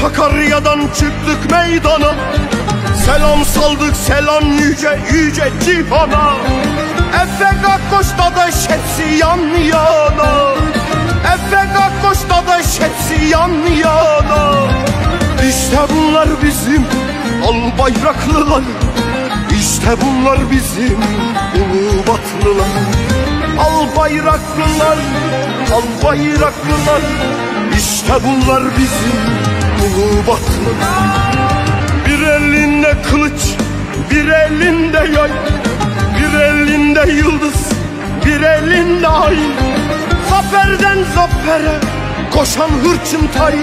Sakarya'dan çıktık meydana. Selam saldık selam yüce yüce cihana Efe Gakkoş'ta da şepsi yan yana. Efe Gakkoş'ta da şepsi yan yana. İşte bunlar bizim al bayraklılar. İşte bunlar bizim Ulubatlılar Al bayraklılar, al bayraklılar. İşte bunlar bizim Ulubatlılar Bir elinde kılıç, bir elinde yay. Bir elinde yıldız, bir elinde ay. Zaferden zafere koşan hırçın tay.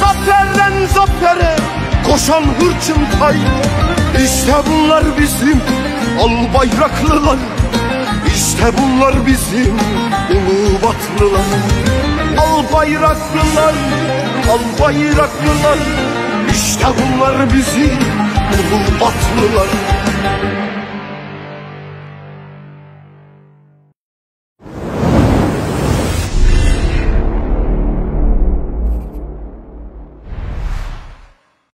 Zaferden zafere koşan hırçın tay. İşte bunlar bizim al bayraklılar İşte bunlar bizim Ulubatlılar Al bayraklılar, al bayraklılar. İşte bunlar bizim Ulubatlılar